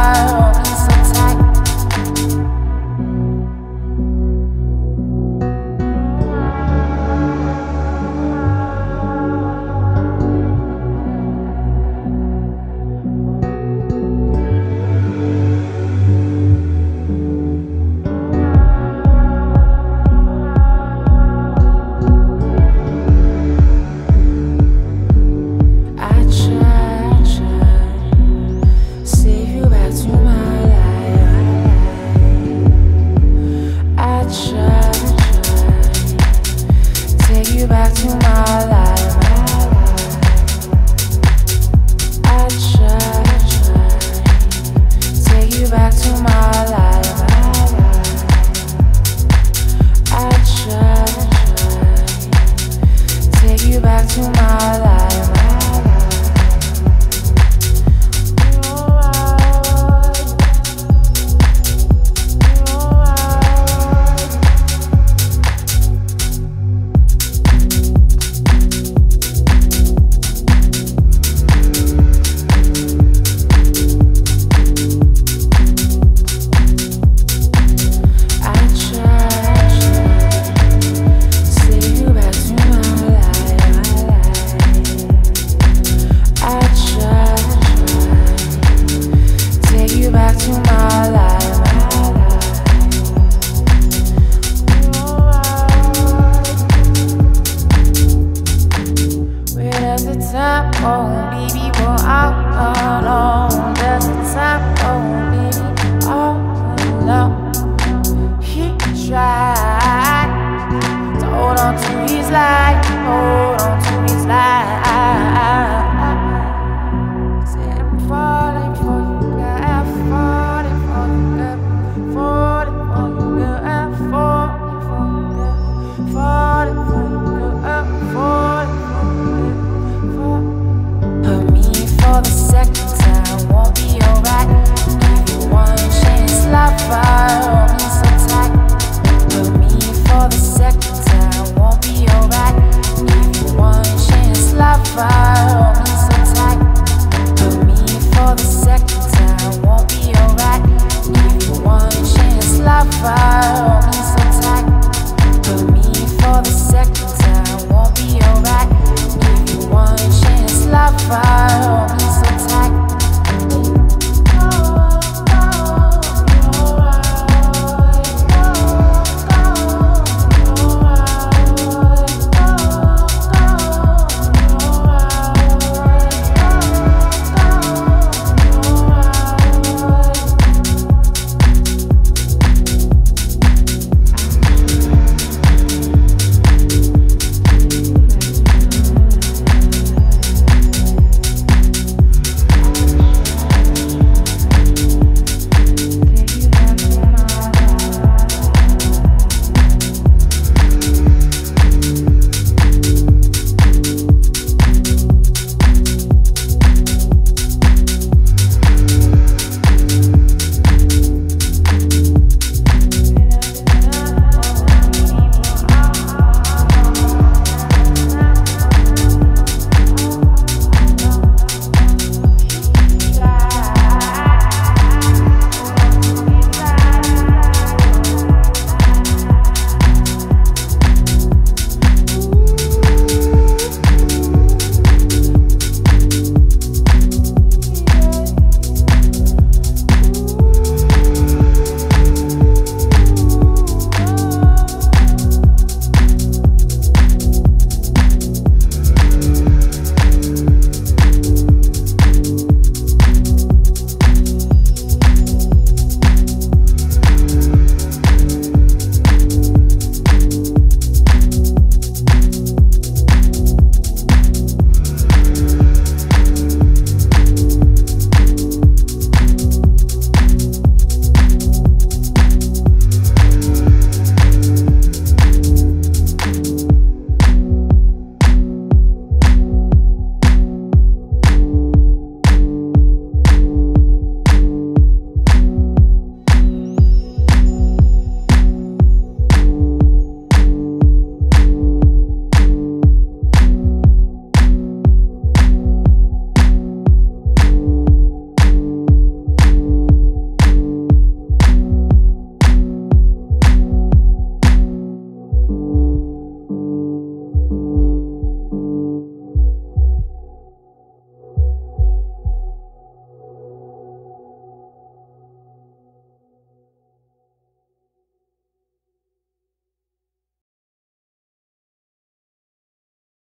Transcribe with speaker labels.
Speaker 1: I wanna alone. A time for me oh, all alone. He tried to hold on to his life. Oh.